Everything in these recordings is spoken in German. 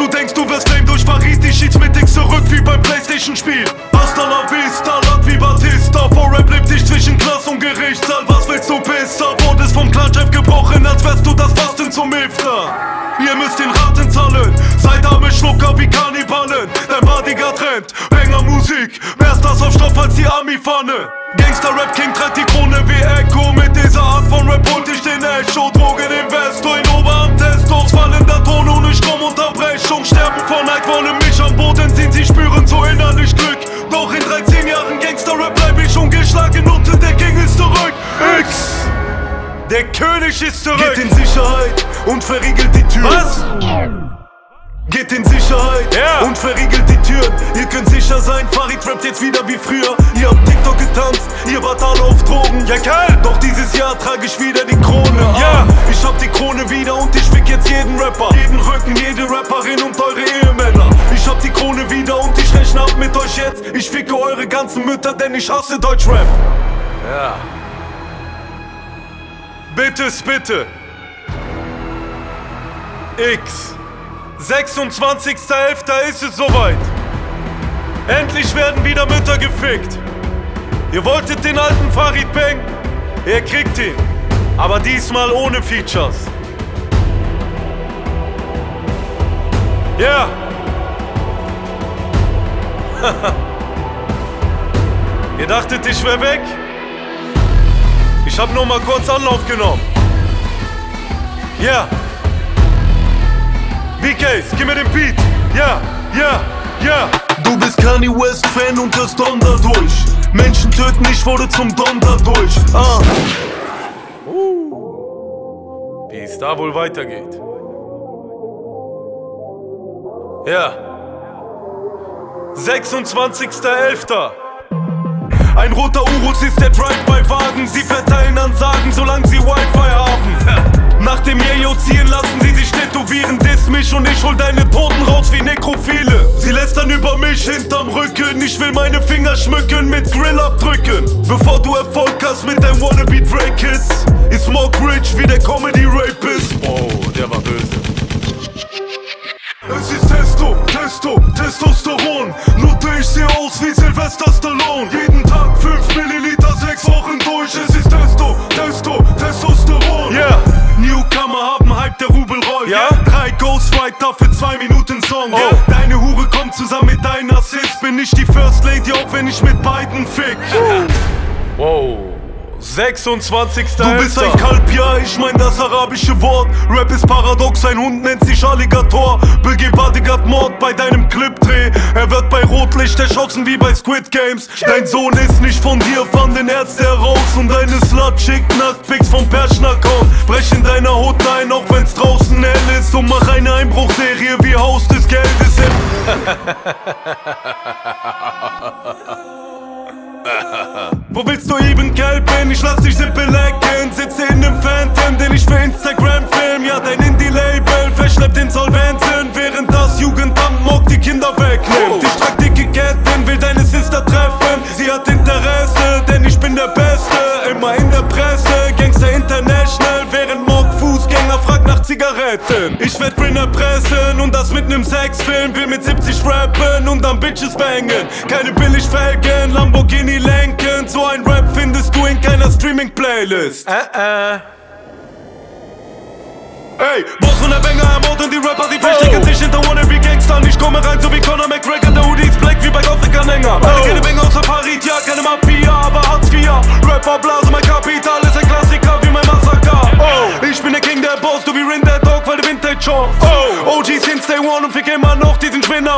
Du denkst, du wirst lame durch Paris. Die schießt mit X zurück wie beim Playstation-Spiel. Hasta la vista, Land wie Batista. Vor Rap lebt sich zwischen Klass und Gerichtssaal. Was willst du, Pisser? Wurdest vom Clanchef gebrochen, als wärst du das Fasten zum Iftar. Ihr müsst den Raten zahlen. Seid arme Schlucker wie Kannibalen. Dein Bodyguard rennt, Banger Musik. Mehr ist das auf Stoff als die Army-Pfanne. Gangster-Rap King treibt die Krone wie Echo. Mit dieser Art von Rap holt ich den Echo. Drogen Investor in Glück. Doch in 13 Jahren Gangster-Rap bleib ich ungeschlagen. Unter der King ist zurück. X. Der König ist zurück. Geht in Sicherheit und verriegelt die Tür. Was? Geht in Sicherheit Ja. und verriegelt die Türen. Ihr könnt sicher sein, Farid rappt jetzt wieder wie früher. Ihr habt TikTok getanzt, ihr wart alle auf Drogen. Ja, geil. Doch dieses Jahr trage ich wieder die Krone. Ja. Ah, ich hab die Krone wieder und ich fick jetzt jeden Rapper. Jeden Rücken, jede Rapperin und eure Ehemänner. Ich hab die Krone wieder und ich rechne ab mit euch jetzt. Ich ficke eure ganzen Mütter, denn ich hasse Deutschrap. Ja. Bitte, bitte. X. 26.11. ist es soweit. Endlich werden wieder Mütter gefickt. Ihr wolltet den alten Farid Bang? Er kriegt ihn. Aber diesmal ohne Features. Ja. Ihr dachtet, ich wär weg? Ich hab nur mal kurz Anlauf genommen. Ja. BKs, gib mir den Beat. Ja, ja, ja. Du bist Kanye West Fan und das Don dadurch. Menschen töten, ich wurde zum Don dadurch. Ah. Wie es da wohl weitergeht. Ja. 26.11. Ein roter Urus ist der Drive-by-Wagen. Sie verteilen Ansagen, solange sie Wi-Fi haben. Nach dem Yayo ziehen lassen sie sich tätowieren. Diss mich und ich hol deine Toten raus wie Nekrophile. Sie lästern über mich hinterm Rücken. Ich will meine Finger schmücken mit Grillabdrücken. Bevor du Erfolg hast mit deinem Wannabe Drake Kids, ist Smoke Rich wie der Comedy Rapist. Oh, der war böse. Es ist Testo, Testo, Testosteron. Nutte, ich seh aus wie Sylvester Ja. Drei Ghostwriter für 2 Minuten Song. Oh. Deine Hure kommt zusammen mit deinem Assist. Bin ich die First Lady, auch wenn ich mit beiden fick. Wow. 26. Du bist ein Kalb, ja, ich mein das arabische Wort. Rap ist paradox, ein Hund nennt sich Alligator. Begeh Bodyguard Mord bei deinem Clipdreh. Er wird bei Rotlicht erschossen wie bei Squid Games. Dein Sohn ist nicht von dir, fand den Ärzte heraus. Und deine Slut schickt Nacktpics vom Perschen-Account. Brech in deiner Hut ein, auch wenn's draußen hell ist. Und mach eine Einbruchserie wie Haus des Geldes. Wo willst du eben gelb bin? Ich lass dich Sippe Zigaretten. Ich werd Brin erpressen und das mit nem Sexfilm. Will mit 70 rappen und dann Bitches bangen. Keine Billigfelgen, Lamborghini lenken. So ein Rap findest du in keiner Streaming-Playlist. Äh, äh. Ey, Boss von der Banger ermorden die Rapper, die verstecken sich hinter Wannabe Gangstern. Ich komme rein, so wie Conor McGregor, der Hoodie ist black wie bei Gothic-Anhänger. Alle keine Banger außer Farid, ja, keine Mafia, aber Hartz IV. Rapper, Blase, mein Kapital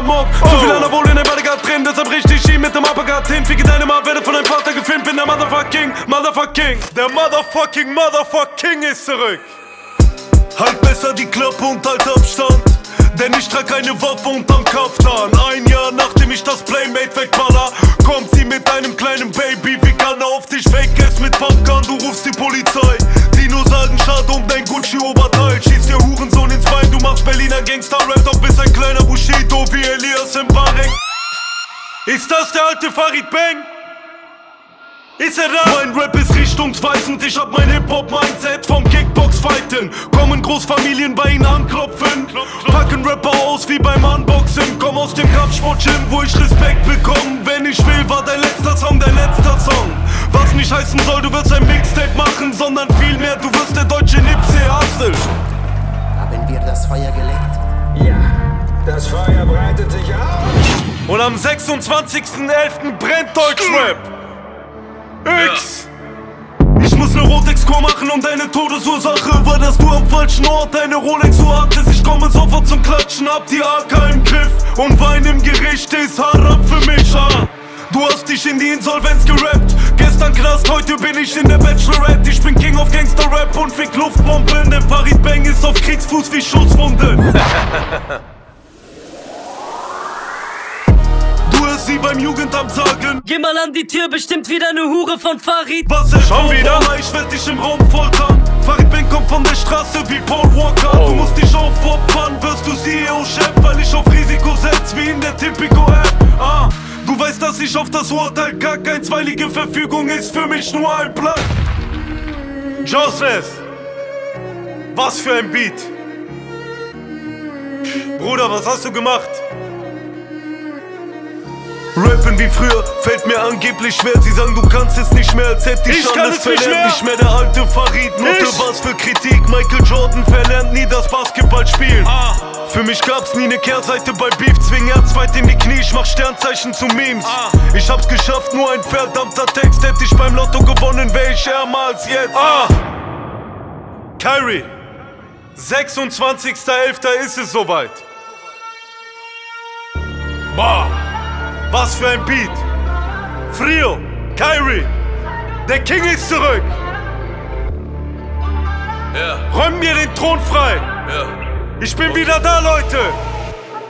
Schwindermob. So viel Anabol in der Bodyguard drin, deshalb richtig ihn mit dem Uppercut hin. Ficke deine Mal, werde von deinem Vater gefilmt, bin der Motherfucking, Motherfucking. Der Motherfucking, Motherfucking ist zurück. Halt besser die Klappe und halt Abstand. Denn ich trag eine Waffe unterm Kaftan. Ein Jahr nachdem ich das Playmate wegballer, kommt sie mit einem kleinen Baby. Wie kann er auf dich fake es mit Popcorn? Du rufst die Polizei. Die Ist das der alte Farid Bang? Ist er da? Mein Rap ist richtungsweisend, ich hab mein Hip-Hop-Mindset vom Kickbox-Fighten. Kommen Großfamilien bei ihnen anklopfen, packen Rapper aus wie beim Unboxen. Komm aus dem Kampfsport-Gym, wo ich Respekt bekomme. Wenn ich will, war dein letzter Song dein letzter Song. Was nicht heißen soll, du wirst ein Mixtape machen, sondern vielmehr, du wirst der deutsche Nipsey Hussle. Haben wir das Feuer gelegt? Ja, das Feuer breitet sich aus. Und am 26.11. brennt Deutschrap. X. Ich muss ne Rotex-Kur machen und deine Todesursache war, dass du am falschen Ort deine Rolex so hattest. Ich komme sofort zum Klatschen, hab die AK im Griff und Wein im Gericht ist Haram für mich. Ah. Du hast dich in die Insolvenz gerappt. Gestern Knast, heute bin ich in der Bachelorette. Ich bin King of Gangster Rap und fick Luftbomben. Denn Farid Bang ist auf Kriegsfuß wie Schusswunde. Hörst sie beim Jugendamt sagen. Geh mal an die Tür, bestimmt wieder eine Hure von Farid. Was ist schon wieder? Ich werd dich im Raum foltern. Farid Bang kommt von der Straße wie Paul Walker. Du musst dich aufopfern, wirst du CEO-Chef, weil ich auf Risiko setz, wie in der Tipico-App. Ah, du weißt, dass ich auf das Urteil kack. Einstweilige Verfügung ist für mich nur ein Blatt. Joseph, was für ein Beat. Bruder, was hast du gemacht? Rappen wie früher fällt mir angeblich schwer. Sie sagen, du kannst es nicht mehr, als hätte ich, Ich kann alles es nicht verlernt. mehr. Nicht mehr der alte Farid, Note was für Kritik. Michael Jordan verlernt nie das Basketballspielen. Ah. Für mich gab's nie ne Kehrseite bei Beef. Zwing Herz weit in die Knie, ich mach Sternzeichen zu Memes. Ah. Ich hab's geschafft, nur ein verdammter Text. Hätte ich beim Lotto gewonnen, wär ich ärmer als jetzt. Ah. Kyrie, 26.11. ist es soweit. Boah. Was für ein Beat! Frio, Kyrie, der King ist zurück! Ja, Räum mir den Thron frei! ja, Ich bin wieder da, Leute!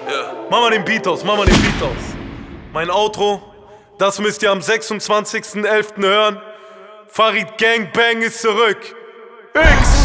ja. Mach mal den Beat aus, mach mal den Beat aus. Mein Outro, das müsst ihr am 26.11. hören. Farid Gang Bang ist zurück. X!